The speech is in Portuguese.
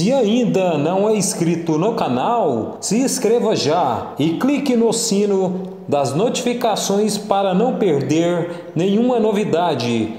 Se ainda não é inscrito no canal, se inscreva já e clique no sino das notificações para não perder nenhuma novidade.